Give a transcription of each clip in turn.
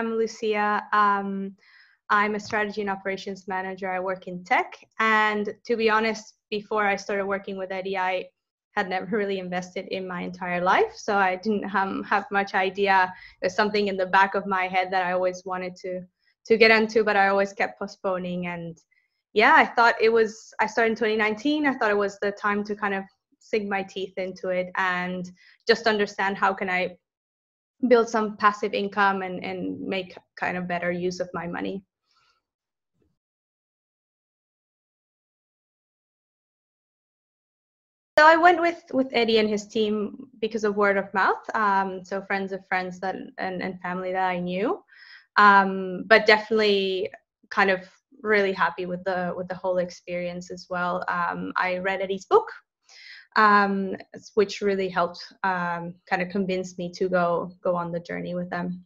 I'm Lucia. Um, I'm a strategy and operations manager. I work in tech. And to be honest, before I started working with Eddie, I had never really invested in my entire life. So I didn't um, have much idea. There's something in the back of my head that I always wanted to to get into, but I always kept postponing. And yeah, I thought it was, I started in 2019. I thought it was the time to kind of sink my teeth into it and just understand how can I build some passive income and, and make kind of better use of my money. So I went with with Eddie and his team because of word of mouth. Um, so friends of friends that and, and family that I knew, um, but definitely kind of really happy with the with the whole experience as well. Um, I read Eddie's book, um, which really helped um, kind of convince me to go go on the journey with them.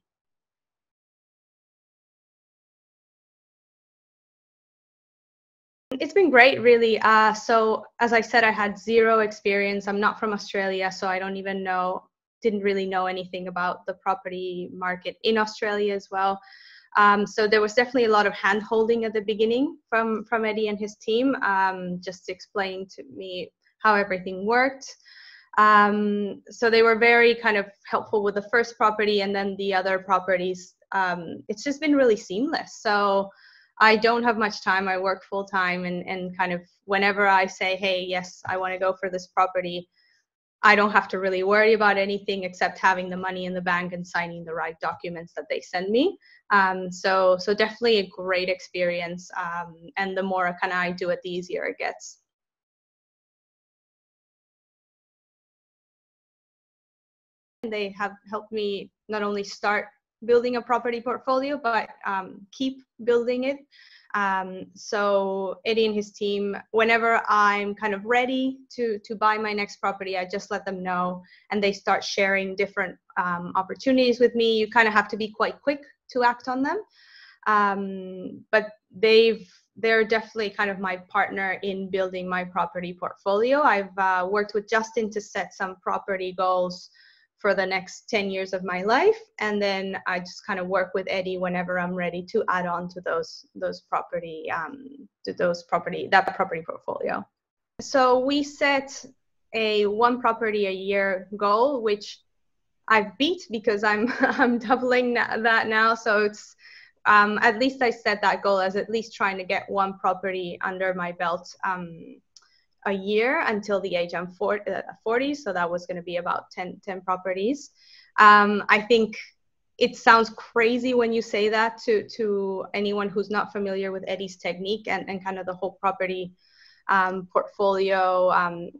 It's been great, really. Uh, so as I said, I had zero experience. I'm not from Australia, so I don't even know, didn't really know anything about the property market in Australia as well. Um, so there was definitely a lot of hand holding at the beginning from from Eddie and his team, um, just explaining to me how everything worked. Um, so they were very kind of helpful with the first property and then the other properties. Um, it's just been really seamless. So I don't have much time. I work full time and, and kind of whenever I say, hey, yes, I want to go for this property, I don't have to really worry about anything except having the money in the bank and signing the right documents that they send me. Um, so, so definitely a great experience. Um, and the more of I do it, the easier it gets. They have helped me not only start building a property portfolio, but um, keep building it. Um, so Eddie and his team, whenever I'm kind of ready to to buy my next property, I just let them know, and they start sharing different um, opportunities with me. You kind of have to be quite quick to act on them, um, but they've they're definitely kind of my partner in building my property portfolio. I've uh, worked with Justin to set some property goals for the next 10 years of my life and then i just kind of work with eddie whenever i'm ready to add on to those those property um, to those property that property portfolio. So we set a one property a year goal which i've beat because i'm i'm doubling that now. So it's um, at least i set that goal as at least trying to get one property under my belt um, a year until the age I'm 40, uh, 40 so that was going to be about 10, 10 properties. Um, I think it sounds crazy when you say that to, to anyone who's not familiar with Eddie's technique and, and kind of the whole property um, portfolio um,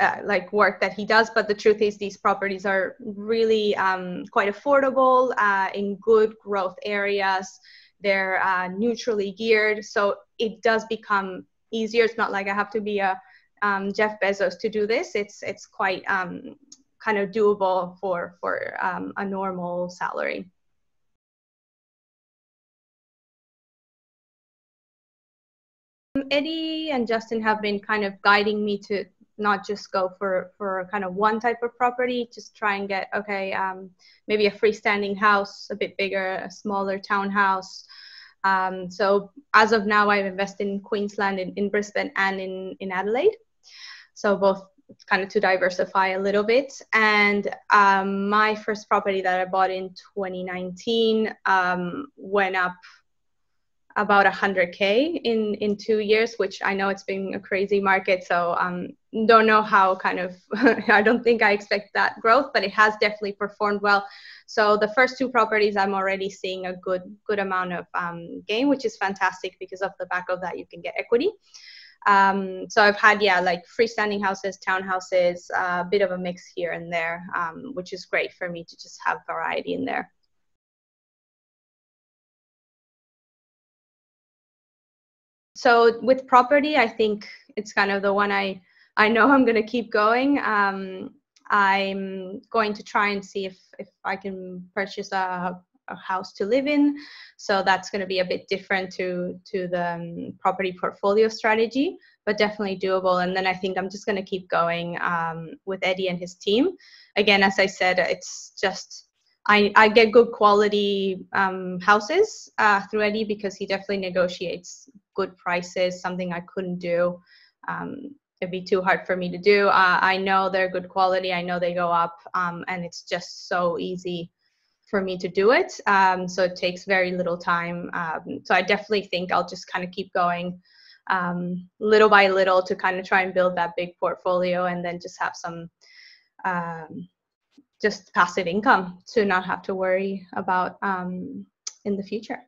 uh, like work that he does. But the truth is, these properties are really um, quite affordable uh, in good growth areas. They're uh, neutrally geared, so it does become easier. It's not like I have to be a um, Jeff Bezos to do this. It's it's quite um, kind of doable for for um, a normal salary. Eddie and Justin have been kind of guiding me to not just go for for kind of one type of property just try and get okay um, maybe a freestanding house a bit bigger a smaller townhouse um, so as of now, I've invested in Queensland, in, in Brisbane, and in, in Adelaide. So both kind of to diversify a little bit. And um, my first property that I bought in 2019 um, went up about 100k in in two years which i know it's been a crazy market. So um don't know how kind of i don't think i expect that growth but it has definitely performed well. So the first two properties i'm already seeing a good good amount of um, gain which is fantastic because of the back of that you can get equity. Um, so I've had yeah like freestanding houses, townhouses, a uh, bit of a mix here and there, um, which is great for me to just have variety in there. So with property, I think it's kind of the one I I know I'm going to keep going. Um, I'm going to try and see if if I can purchase a, a house to live in. So that's going to be a bit different to to the um, property portfolio strategy, but definitely doable. And then I think I'm just going to keep going um, with Eddie and his team. Again, as I said, it's just I, I get good quality um, houses uh, through Eddie because he definitely negotiates good prices, something I couldn't do. Um, it'd be too hard for me to do. Uh, I know they're good quality. I know they go up, um, and it's just so easy for me to do it. Um, so it takes very little time. Um, so I definitely think I'll just kind of keep going um, little by little to kind of try and build that big portfolio, and then just have some um, just passive income to not have to worry about um, in the future.